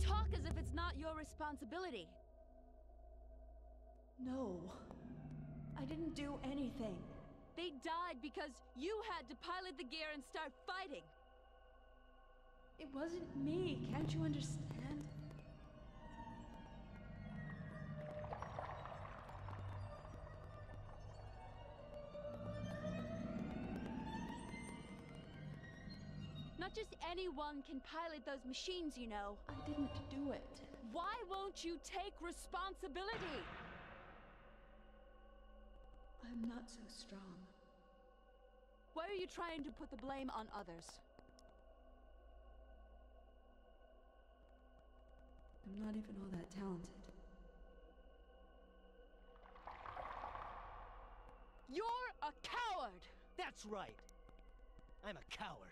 Talk as if it's not your responsibility. No. I didn't do anything. They died because you had to pilot the gear and start fighting. It wasn't me, can't you understand? Not just anyone can pilot those machines, you know. I didn't do it. Why won't you take responsibility? I'm not so strong. Why are you trying to put the blame on others? I'm not even all that talented. You're a coward! That's right. I'm a coward.